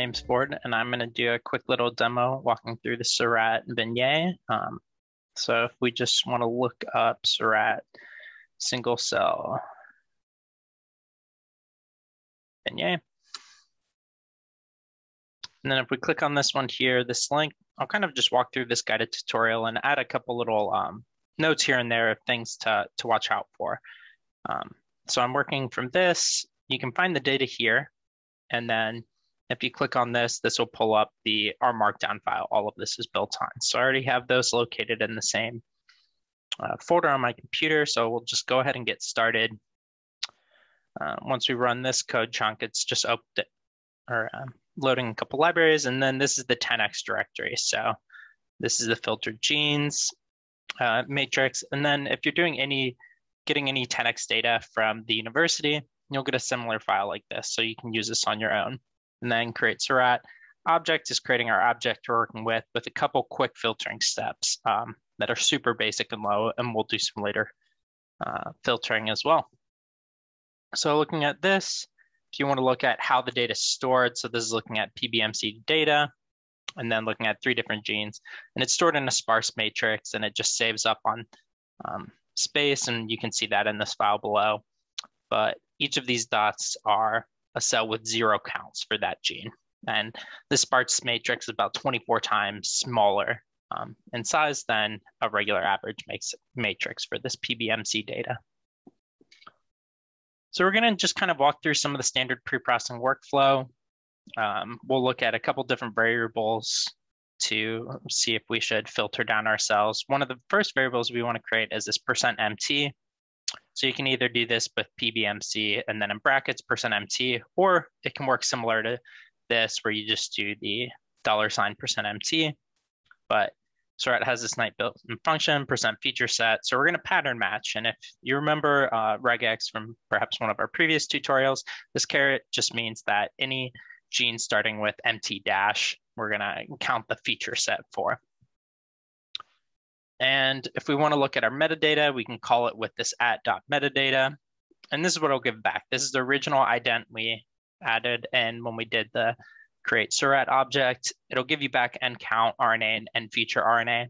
name's Ford, and I'm going to do a quick little demo walking through the Seurat Vignette. Um, so if we just want to look up Seurat single cell Vignette. And then if we click on this one here, this link, I'll kind of just walk through this guided tutorial and add a couple little um, notes here and there, of things to, to watch out for. Um, so I'm working from this. You can find the data here. And then if you click on this, this will pull up the R Markdown file. All of this is built on. So I already have those located in the same uh, folder on my computer. So we'll just go ahead and get started. Uh, once we run this code chunk, it's just opened or um, loading a couple libraries. And then this is the 10x directory. So this is the filtered genes uh, matrix. And then if you're doing any, getting any 10x data from the university, you'll get a similar file like this. So you can use this on your own and then create Seurat. Object is creating our object we're working with with a couple quick filtering steps um, that are super basic and low, and we'll do some later uh, filtering as well. So looking at this, if you want to look at how the data is stored, so this is looking at PBMC data, and then looking at three different genes, and it's stored in a sparse matrix, and it just saves up on um, space, and you can see that in this file below. But each of these dots are a cell with zero counts for that gene. And the sparse matrix is about 24 times smaller um, in size than a regular average matrix for this PBMC data. So we're gonna just kind of walk through some of the standard pre-processing workflow. Um, we'll look at a couple different variables to see if we should filter down our cells. One of the first variables we wanna create is this percent %mt. So you can either do this with PBMC and then in brackets percent %mt, or it can work similar to this where you just do the dollar sign percent %mt. But Seurat has this nice built-in function, percent feature set. So we're going to pattern match. And if you remember uh, regex from perhaps one of our previous tutorials, this caret just means that any gene starting with mt dash, we're going to count the feature set for. And if we want to look at our metadata, we can call it with this at dot metadata. And this is what it'll give back. This is the original ident we added. And when we did the create Seurat object, it'll give you back n count RNA and n feature RNA.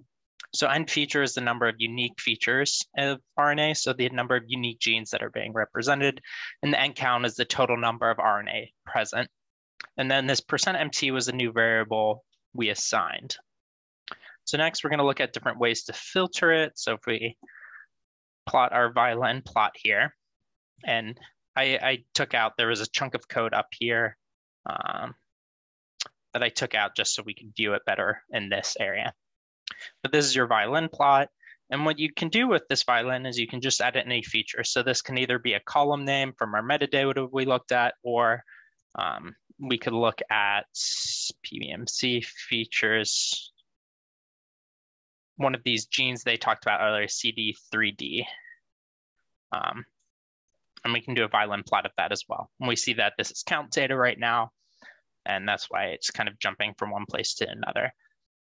So n feature is the number of unique features of RNA, so the number of unique genes that are being represented, and the n count is the total number of RNA present. And then this percent %mt was a new variable we assigned. So next we're gonna look at different ways to filter it. So if we plot our violin plot here, and I, I took out, there was a chunk of code up here um, that I took out just so we could view it better in this area. But this is your violin plot. And what you can do with this violin is you can just add any feature. So this can either be a column name from our metadata we looked at, or um, we could look at PBMC features. One of these genes they talked about earlier, CD3D. Um, and we can do a violin plot of that as well. And we see that this is count data right now and that's why it's kind of jumping from one place to another.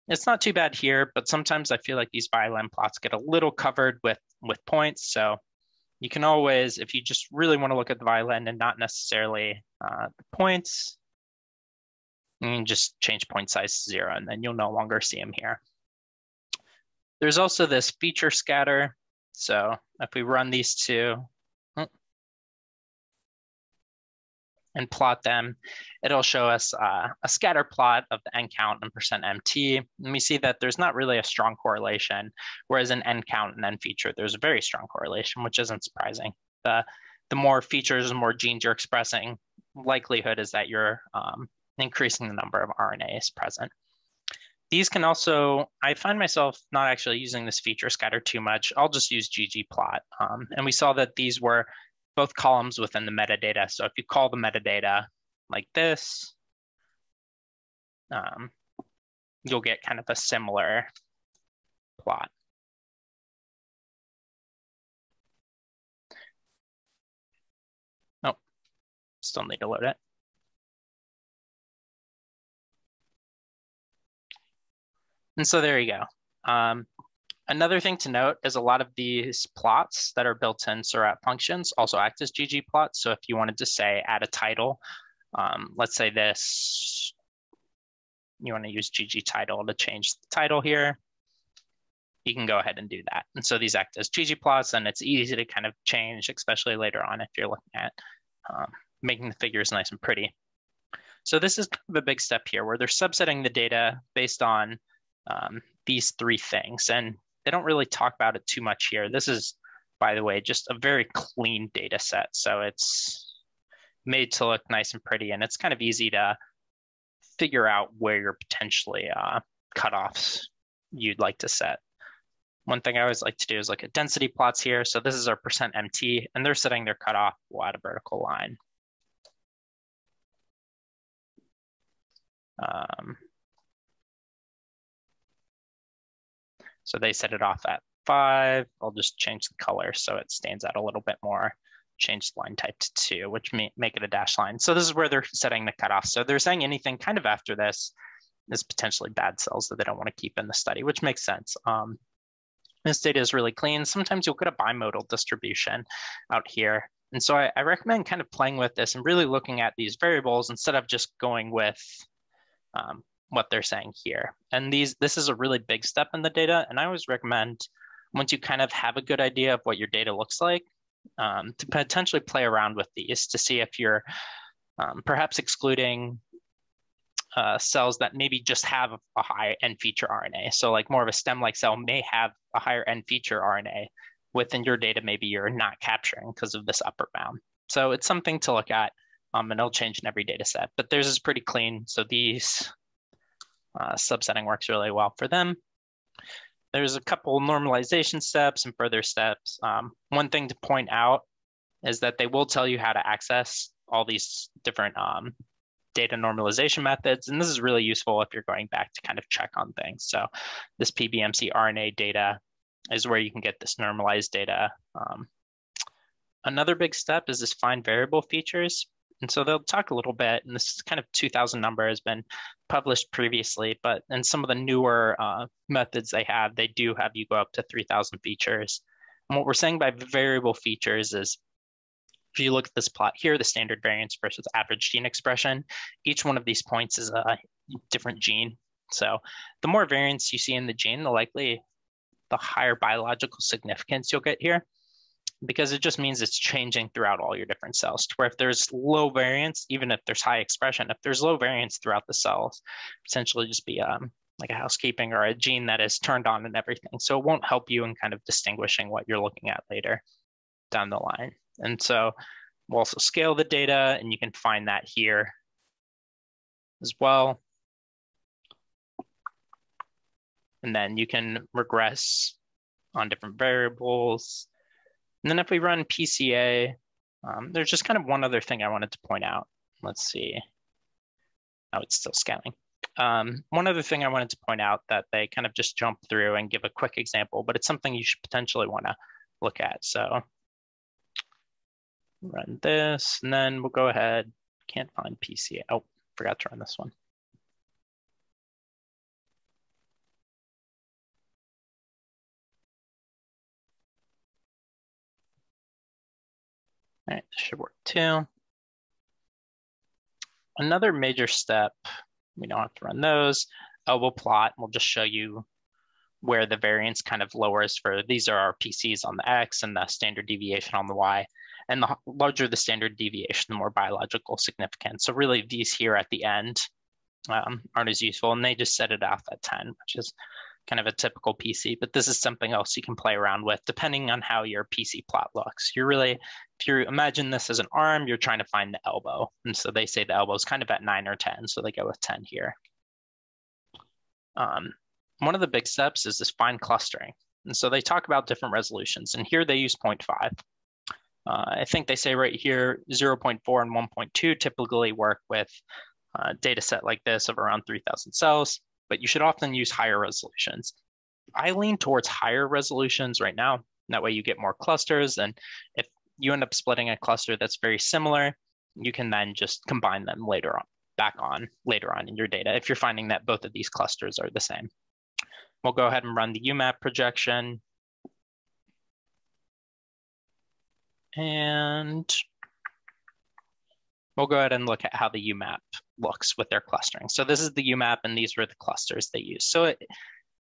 It's not too bad here, but sometimes I feel like these violin plots get a little covered with, with points. So you can always, if you just really want to look at the violin and not necessarily uh, the points, you can just change point size to zero and then you'll no longer see them here. There's also this feature scatter. So if we run these two, and plot them, it'll show us uh, a scatter plot of the n count and percent MT. And we see that there's not really a strong correlation, whereas in n count and n feature, there's a very strong correlation, which isn't surprising. The, the more features, and more genes you're expressing, likelihood is that you're um, increasing the number of RNAs present. These can also, I find myself not actually using this feature scatter too much. I'll just use ggplot. Um, and we saw that these were both columns within the metadata. So if you call the metadata like this, um, you'll get kind of a similar plot. Oh, still need to load it. And so there you go. Um, Another thing to note is a lot of these plots that are built in Seurat functions also act as ggplots. So if you wanted to say add a title, um, let's say this you want to use GG title to change the title here, you can go ahead and do that. And so these act as ggplots and it's easy to kind of change, especially later on if you're looking at um, making the figures nice and pretty. So this is kind of a big step here where they're subsetting the data based on um, these three things. And they don't really talk about it too much here. This is, by the way, just a very clean data set. So it's made to look nice and pretty. And it's kind of easy to figure out where you're potentially uh, cutoffs you'd like to set. One thing I always like to do is look at density plots here. So this is our percent MT, and they're setting their cutoff at a vertical line. Um, so they set it off at five. I'll just change the color so it stands out a little bit more. Change the line type to two, which may make it a dash line. So this is where they're setting the cutoff. So they're saying anything kind of after this is potentially bad cells that they don't want to keep in the study, which makes sense. Um, this data is really clean. Sometimes you'll get a bimodal distribution out here. And so I, I, recommend kind of playing with this and really looking at these variables instead of just going with um, what they're saying here. And these this is a really big step in the data. And I always recommend once you kind of have a good idea of what your data looks like, um, to potentially play around with these to see if you're um, perhaps excluding uh, cells that maybe just have a high n feature RNA. So like more of a stem-like cell may have a higher n feature RNA within your data, maybe you're not capturing because of this upper bound. So it's something to look at um, and it'll change in every data set, but theirs is pretty clean. So these uh, subsetting works really well for them. There's a couple normalization steps and further steps. Um, one thing to point out is that they will tell you how to access all these different um, data normalization methods. And this is really useful if you're going back to kind of check on things. So this PBMC RNA data is where you can get this normalized data. Um, another big step is this find variable features. And so they'll talk a little bit, and this kind of 2000 number has been published previously, but in some of the newer uh, methods they have, they do have you go up to 3000 features. And what we're saying by variable features is if you look at this plot here, the standard variance versus average gene expression, each one of these points is a different gene. So the more variance you see in the gene, the likely the higher biological significance you'll get here because it just means it's changing throughout all your different cells to where if there's low variance, even if there's high expression, if there's low variance throughout the cells, potentially just be um, like a housekeeping or a gene that is turned on and everything. So it won't help you in kind of distinguishing what you're looking at later down the line. And so we'll also scale the data and you can find that here as well. And then you can regress on different variables. And then if we run PCA, um, there's just kind of one other thing I wanted to point out. Let's see. Oh, it's still scaling. Um, one other thing I wanted to point out that they kind of just jump through and give a quick example, but it's something you should potentially want to look at. So run this, and then we'll go ahead. Can't find PCA. Oh, forgot to run this one. All right, this should work too. Another major step, we don't have to run those. Uh, we'll plot, we'll just show you where the variance kind of lowers for, these are our PCs on the X and the standard deviation on the Y. And the larger the standard deviation, the more biological significance. So really these here at the end um, aren't as useful and they just set it off at 10, which is kind of a typical PC, but this is something else you can play around with depending on how your PC plot looks. You're really, if you imagine this as an arm, you're trying to find the elbow. And so they say the elbow is kind of at nine or 10, so they go with 10 here. Um, one of the big steps is this fine clustering. And so they talk about different resolutions, and here they use 0.5. Uh, I think they say right here 0.4 and 1.2 typically work with a data set like this of around 3,000 cells, but you should often use higher resolutions. I lean towards higher resolutions right now. That way you get more clusters. And if you end up splitting a cluster that's very similar, you can then just combine them later on, back on later on in your data if you're finding that both of these clusters are the same. We'll go ahead and run the UMAP projection. And we'll go ahead and look at how the UMAP looks with their clustering. So this is the UMAP and these were the clusters they use. So it,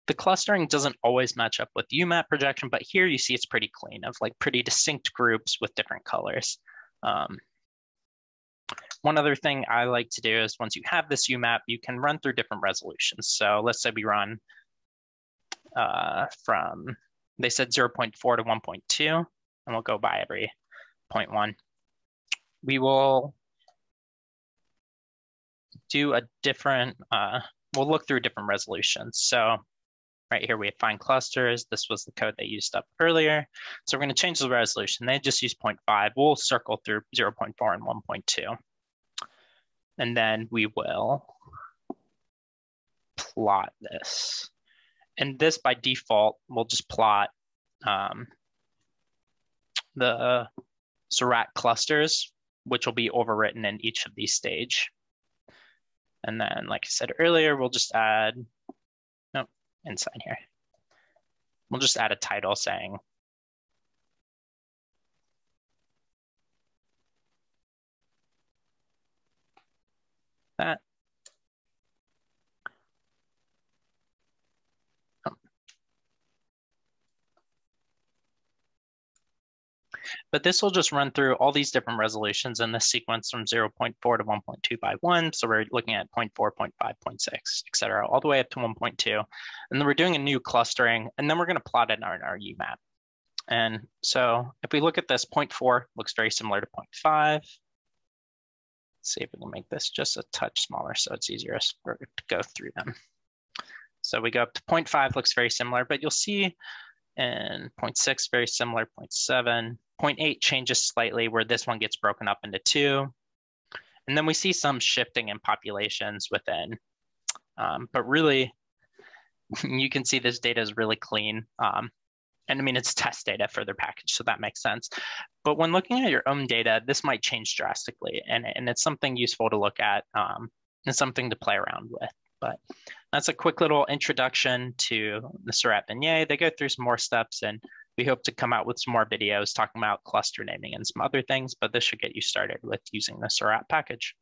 the clustering doesn't always match up with UMAP projection, but here you see it's pretty clean of like pretty distinct groups with different colors. Um, one other thing I like to do is once you have this UMAP, you can run through different resolutions. So let's say we run uh, from, they said 0.4 to 1.2, and we'll go by every 0.1. We will do a different, uh, we'll look through different resolutions. So right here we have find clusters. This was the code they used up earlier. So we're gonna change the resolution. They just use 0.5. We'll circle through 0.4 and 1.2. And then we will plot this. And this by default, we'll just plot um, the Seurat clusters, which will be overwritten in each of these stage. And then, like I said earlier, we'll just add, no, inside here. We'll just add a title saying that. But this will just run through all these different resolutions in this sequence from 0.4 to 1.2 by 1. So we're looking at 0.4, 0.5, 0.6, et cetera, all the way up to 1.2. And then we're doing a new clustering, and then we're going to plot it in our, our UMAP. And so if we look at this, 0.4 looks very similar to 0.5. Let's see if we can make this just a touch smaller so it's easier to go through them. So we go up to 0.5, looks very similar, but you'll see in 0.6, very similar, 0.7, 0.8 changes slightly where this one gets broken up into two. And then we see some shifting in populations within. Um, but really, you can see this data is really clean. Um, and I mean, it's test data for their package, so that makes sense. But when looking at your own data, this might change drastically. And, and it's something useful to look at um, and something to play around with. But that's a quick little introduction to the Seurat Vignette. They go through some more steps and we hope to come out with some more videos talking about cluster naming and some other things, but this should get you started with using the Seurat package.